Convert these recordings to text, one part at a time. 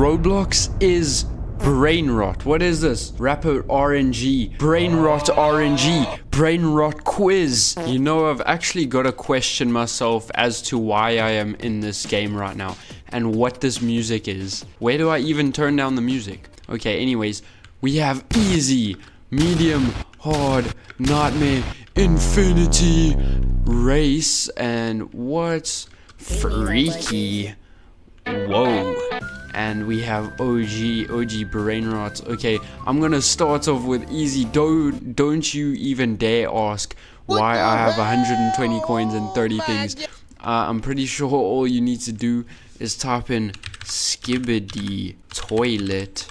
Roblox is brain rot. What is this? Rapper RNG. Brain rot RNG. Brain rot quiz. You know, I've actually got to question myself as to why I am in this game right now and what this music is. Where do I even turn down the music? Okay, anyways, we have easy, medium, hard, nightmare, infinity, race, and what's freaky? Whoa. And we have OG, OG brain rot. Okay, I'm gonna start off with easy. Don't, don't you even dare ask why I have 120 coins and 30 things. Uh, I'm pretty sure all you need to do is type in skibidi toilet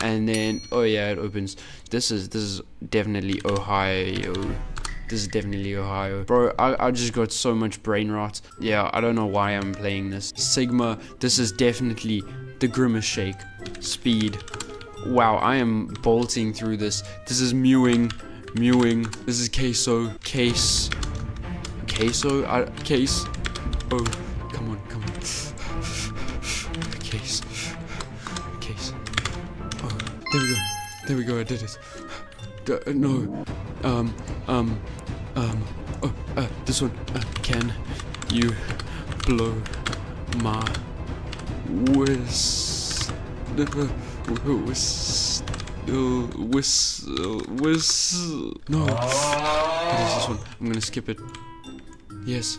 and then oh yeah it opens. This is this is definitely ohio. This is definitely ohio. Bro I, I just got so much brain rot. Yeah i don't know why i'm playing this. Sigma this is definitely the grimace shake. Speed. Wow i am bolting through this. This is mewing mewing. This is queso case. Queso I, case. Oh come on come on. Case. Case. Oh there we go. There we go i did it. D uh, no. Um um um oh uh this one uh, can you blow my whist whist whistle whistle no this one i'm gonna skip it yes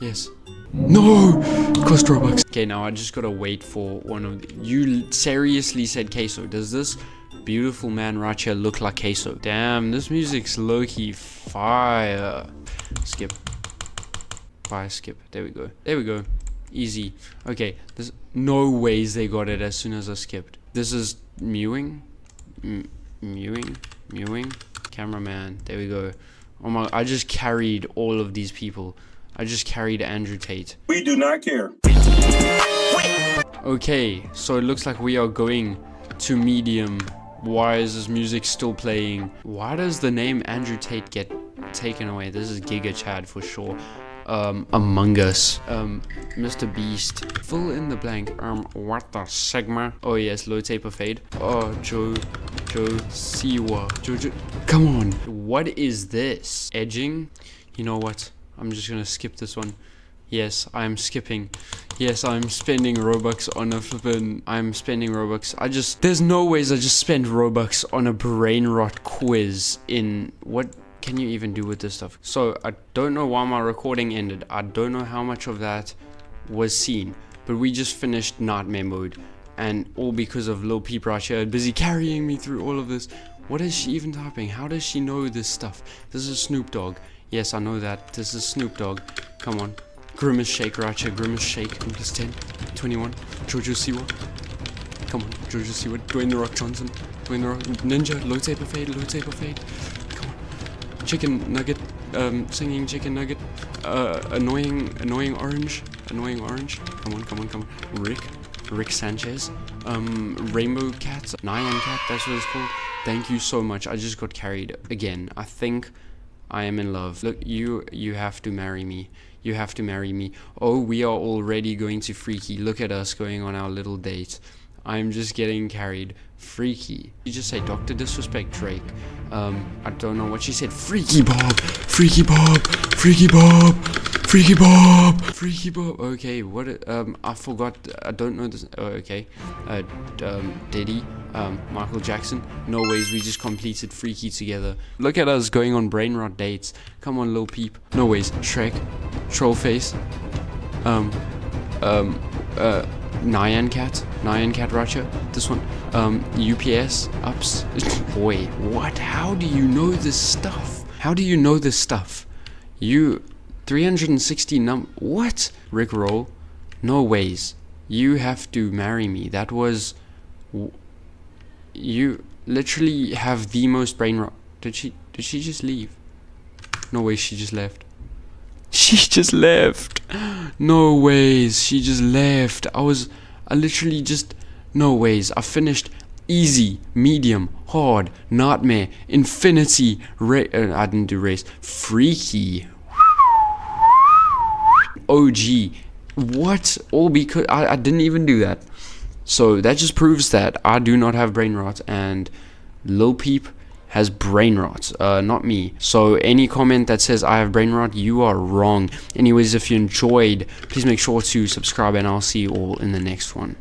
yes no! Cost Robux. Okay, now I just gotta wait for one of the, You seriously said queso. Does this beautiful man right here look like queso? Damn, this music's low-key fire. Skip. Fire skip. There we go. There we go. Easy. Okay, there's no ways they got it as soon as I skipped. This is mewing. M mewing. Mewing. Cameraman. There we go. Oh my, I just carried all of these people. I just carried Andrew Tate. We do not care. Okay, so it looks like we are going to medium. Why is this music still playing? Why does the name Andrew Tate get taken away? This is Giga Chad for sure. Um, Among Us. Um, Mr. Beast. Fill in the blank. Um, what the Sigma? Oh yes, low taper fade. Oh, Joe, Joe, Siwa. Joe, Joe. Come on. What is this? Edging? You know what? I'm just gonna skip this one. Yes, I'm skipping. Yes, I'm spending Robux on a flippin' I'm spending Robux. I just there's no ways I just spend Robux on a brain rot quiz in what can you even do with this stuff? So I don't know why my recording ended. I don't know how much of that was seen. But we just finished nightmare mode. And all because of Lil Peep right here busy carrying me through all of this. What is she even typing? How does she know this stuff? This is a Snoop Dogg. Yes, I know that. This is Snoop Dogg. Come on. Grimace Shake right here. Grimace Shake. Plus 10. 21. Jojo Siwa. Come on. Jojo Siwa. Dwayne The Rock Johnson. Dwayne The Rock. Ninja. Low taper fade. Low taper fade. Chicken Nugget. Um, singing Chicken Nugget. Uh, annoying, annoying orange. Annoying orange. Come on, come on, come on. Rick. Rick Sanchez. Um, Rainbow Cat. Nyan Cat. That's what it's called. Thank you so much. I just got carried again. I think I am in love. Look, you you have to marry me. You have to marry me. Oh, we are already going to freaky. Look at us going on our little date. I'm just getting carried. Freaky. You just say Dr. Disrespect Drake. Um, I don't know what she said. Freaky Bob! Freaky Bob! Freaky Bob! Freaky Bob! Freaky Bob! Okay, what, um, I forgot, I don't know this, oh, okay. Uh, um, Diddy, um, Michael Jackson. No ways, we just completed Freaky together. Look at us going on brain rot dates. Come on, Lil Peep. No ways. Shrek. Trollface. Um, um, uh, Nyan Cat, Nyan Cat Racha, this one, um, UPS, ups, boy, what, how do you know this stuff? How do you know this stuff? You, 360 num, what? Rick Roll, no ways, you have to marry me, that was, you literally have the most brain rot, did she, did she just leave? No way, she just left. She just left. No ways. She just left. I was, I literally just, no ways. I finished easy, medium, hard, nightmare, infinity, ra uh, I didn't do race, freaky, OG. What? All because I, I didn't even do that. So that just proves that I do not have brain rot and Lil Peep has brain rot, uh, not me. So any comment that says I have brain rot, you are wrong. Anyways, if you enjoyed, please make sure to subscribe and I'll see you all in the next one.